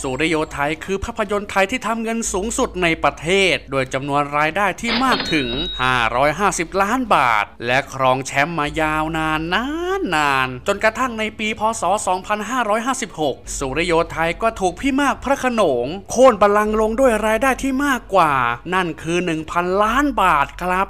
สุริโยไทยคือภาพยนตร์ไทยที่ทำเงินสูงสุดในประเทศ โดยจำนวนรายได้ที่มากถึง 550 ล้านบาท และครองแชมป์มายาวนานนานนาน จนกระทั่งในปีพศ 2556 สุริโยไทยก็ถูกพี่มากพระขนง โค่นบัลลังก์ลงด้วยรายได้ที่มากกว่า นั่นคือ 1,000 ล้านบาทครับ